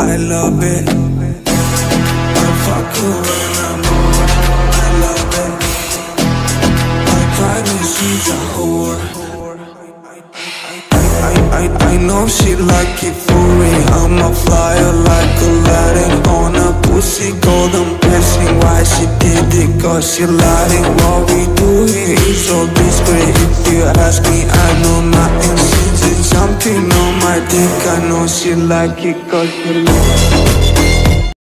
I love it. I fuck her when I'm over. I love it. I cry when a whore. I, I, I know she like it for me. I'm a flyer like Aladdin on a pussy golden blessing. Why she did it? Cause she lied. it. What we do here is so discreet. If you ask me, on my dick. I know she like it cause she.